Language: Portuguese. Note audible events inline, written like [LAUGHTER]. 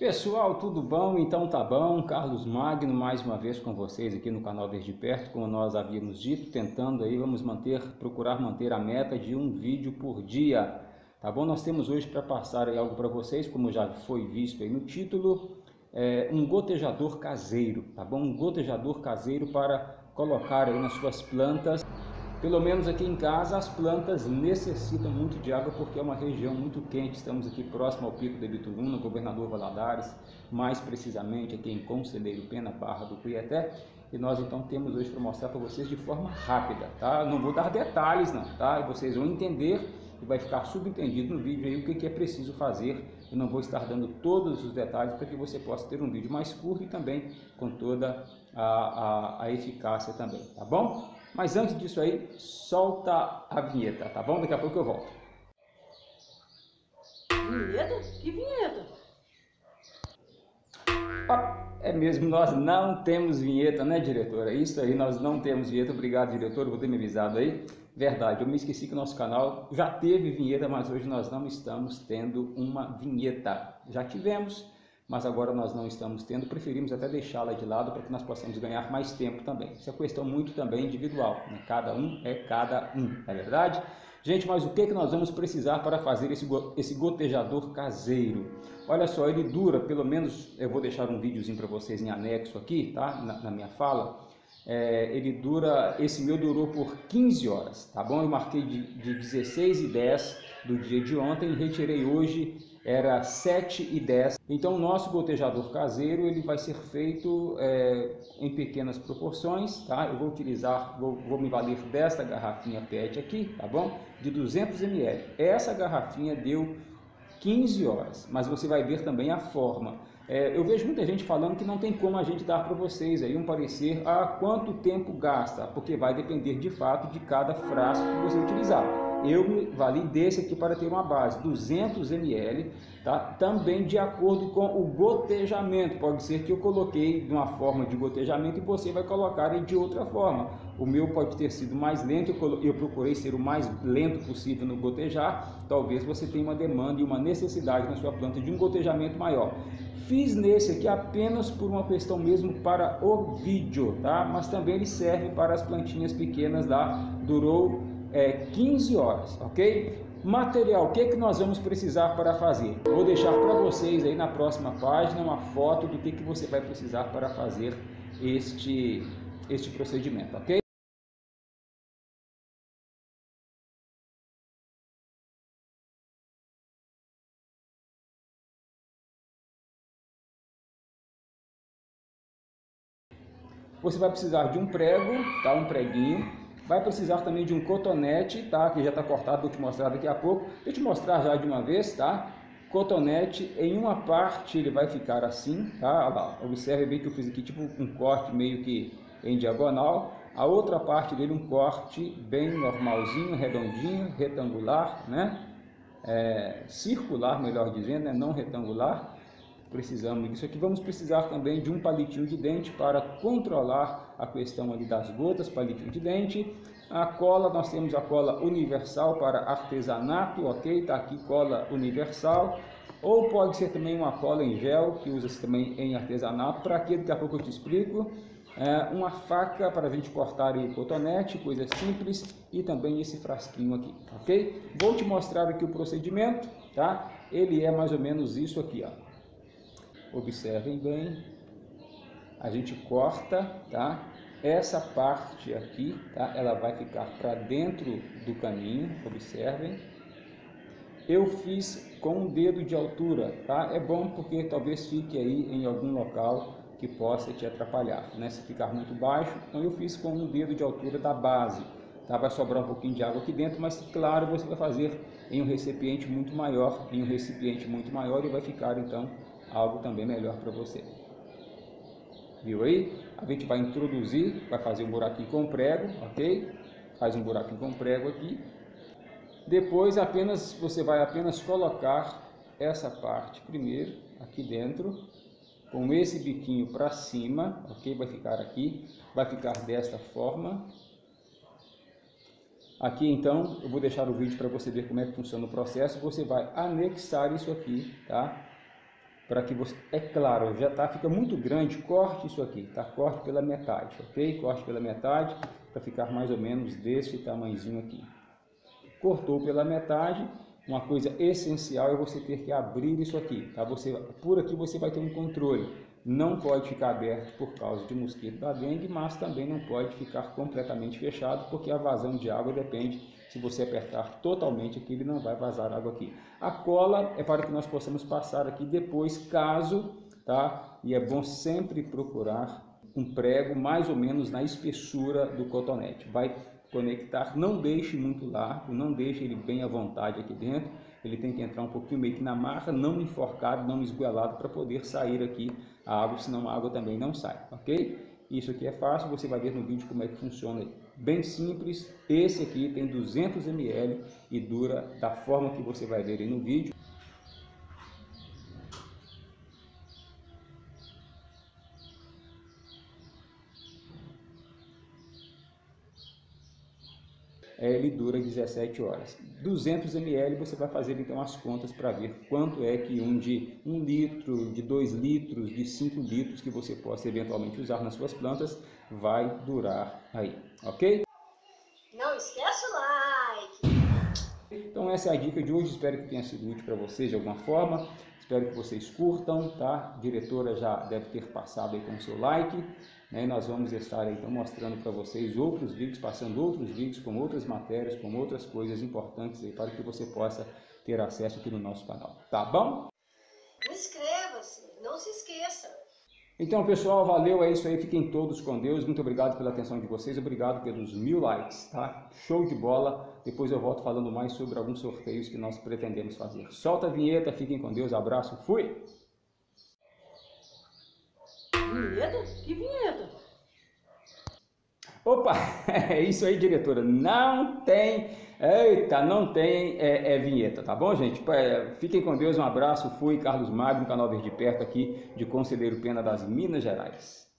Pessoal, tudo bom? Então tá bom, Carlos Magno mais uma vez com vocês aqui no canal Desde Perto, como nós havíamos dito, tentando aí, vamos manter, procurar manter a meta de um vídeo por dia, tá bom? Nós temos hoje para passar algo para vocês, como já foi visto aí no título, é, um gotejador caseiro, tá bom? Um gotejador caseiro para colocar aí nas suas plantas pelo menos aqui em casa, as plantas necessitam muito de água porque é uma região muito quente. Estamos aqui próximo ao Pico de Bituruna, Governador Valadares, mais precisamente aqui em Conselheiro Pena, Barra do Cuieté. E nós então temos hoje para mostrar para vocês de forma rápida, tá? Não vou dar detalhes não, tá? E vocês vão entender e vai ficar subentendido no vídeo aí o que, que é preciso fazer. Eu não vou estar dando todos os detalhes para que você possa ter um vídeo mais curto e também com toda a, a, a eficácia também, tá bom? Mas antes disso aí, solta a vinheta, tá bom? Daqui a pouco eu volto. Vinheta? Que vinheta? É mesmo, nós não temos vinheta, né, diretora? Isso aí, nós não temos vinheta. Obrigado, diretor, por ter me avisado aí. Verdade, eu me esqueci que o nosso canal já teve vinheta, mas hoje nós não estamos tendo uma vinheta. Já tivemos, mas agora nós não estamos tendo, preferimos até deixá-la de lado para que nós possamos ganhar mais tempo também. Isso é questão muito também individual, né? cada um é cada um, não é verdade? Gente, mas o que, que nós vamos precisar para fazer esse, esse gotejador caseiro? Olha só, ele dura pelo menos, eu vou deixar um videozinho para vocês em anexo aqui, tá? Na, na minha fala. É, ele dura, esse meu durou por 15 horas, tá bom? Eu marquei de, de 16 e 10 do dia de ontem, retirei hoje era 7 e 10. Então o nosso gotejador caseiro ele vai ser feito é, em pequenas proporções, tá? Eu vou utilizar, vou, vou me valer desta garrafinha PET aqui, tá bom? De 200 ml. Essa garrafinha deu 15 horas, mas você vai ver também a forma. É, eu vejo muita gente falando que não tem como a gente dar para vocês aí um parecer a quanto tempo gasta, porque vai depender de fato de cada frasco que você utilizar eu me vali desse aqui para ter uma base, 200 ml, tá? também de acordo com o gotejamento, pode ser que eu coloquei de uma forma de gotejamento e você vai colocar de outra forma, o meu pode ter sido mais lento, eu procurei ser o mais lento possível no gotejar, talvez você tenha uma demanda e uma necessidade na sua planta de um gotejamento maior. Fiz nesse aqui apenas por uma questão mesmo para o vídeo, tá? Mas também ele serve para as plantinhas pequenas lá, durou é, 15 horas, ok? Material, o que, é que nós vamos precisar para fazer? Vou deixar para vocês aí na próxima página uma foto do que, que você vai precisar para fazer este, este procedimento, ok? Você vai precisar de um prego, tá? um preguinho, Vai precisar também de um cotonete, tá? Que já está cortado, vou te mostrar daqui a pouco. Eu te mostrar já de uma vez, tá? Cotonete, em uma parte ele vai ficar assim, tá? Olha lá, observe bem que eu fiz aqui tipo um corte meio que em diagonal. A outra parte dele um corte bem normalzinho, redondinho, retangular, né? É, circular, melhor dizendo, né? não retangular precisamos disso aqui. Vamos precisar também de um palitinho de dente para controlar a questão ali das gotas, palitinho de dente. A cola, nós temos a cola universal para artesanato, ok? Tá aqui cola universal. Ou pode ser também uma cola em gel, que usa-se também em artesanato. Para que daqui a pouco eu te explico. É, uma faca para a gente cortar o cotonete, coisa simples. E também esse frasquinho aqui, ok? Vou te mostrar aqui o procedimento, tá? Ele é mais ou menos isso aqui, ó. Observem bem. A gente corta, tá? Essa parte aqui, tá? Ela vai ficar para dentro do caminho, observem. Eu fiz com um dedo de altura, tá? É bom porque talvez fique aí em algum local que possa te atrapalhar, né? Se ficar muito baixo, então eu fiz com um dedo de altura da base, tá? Vai sobrar um pouquinho de água aqui dentro, mas claro, você vai fazer em um recipiente muito maior, em um recipiente muito maior e vai ficar então algo também melhor para você. Viu aí? A gente vai introduzir, vai fazer um buraquinho com prego, ok? Faz um buraquinho com prego aqui. Depois apenas você vai apenas colocar essa parte primeiro aqui dentro, com esse biquinho para cima, ok? Vai ficar aqui, vai ficar desta forma. Aqui então, eu vou deixar o vídeo para você ver como é que funciona o processo. Você vai anexar isso aqui, tá? Para que você, é claro, já tá, fica muito grande, corte isso aqui, tá? Corte pela metade, ok? Corte pela metade para ficar mais ou menos desse tamanhozinho aqui. Cortou pela metade, uma coisa essencial é você ter que abrir isso aqui, tá? Você, por aqui você vai ter um controle. Não pode ficar aberto por causa de mosquito da dengue, mas também não pode ficar completamente fechado, porque a vazão de água depende se você apertar totalmente aqui, ele não vai vazar água aqui. A cola é para que nós possamos passar aqui depois, caso, tá? E é bom sempre procurar um prego mais ou menos na espessura do cotonete. Vai conectar, não deixe muito largo, não deixe ele bem à vontade aqui dentro. Ele tem que entrar um pouquinho meio que na marra, não enforcado, não esgoelado para poder sair aqui a água, senão a água também não sai, ok? Isso aqui é fácil, você vai ver no vídeo como é que funciona. Bem simples, esse aqui tem 200 ml e dura da forma que você vai ver aí no vídeo. Ele dura 17 horas. 200 ml você vai fazer então as contas para ver quanto é que um de 1 litro, de 2 litros, de 5 litros que você possa eventualmente usar nas suas plantas vai durar aí, ok? Não esquece o like! Então essa é a dica de hoje, espero que tenha sido útil para vocês de alguma forma. Espero que vocês curtam, tá? A diretora já deve ter passado aí com o seu like. Né? Nós vamos estar então mostrando para vocês outros vídeos, passando outros vídeos com outras matérias, com outras coisas importantes aí para que você possa ter acesso aqui no nosso canal. Tá bom? Inscreva-se, não se esqueça. Então, pessoal, valeu, é isso aí. Fiquem todos com Deus. Muito obrigado pela atenção de vocês. Obrigado pelos mil likes, tá? Show de bola. Depois eu volto falando mais sobre alguns sorteios que nós pretendemos fazer. Solta a vinheta, fiquem com Deus. Abraço, fui! Vinheta? Que vinheta? Opa, [LAUGHS] é isso aí, diretora. Não tem, eita, não tem é, é, vinheta, tá bom, gente? É, fiquem com Deus, um abraço. Fui Carlos Magno, canal Verde Perto aqui de Conselheiro Pena das Minas Gerais.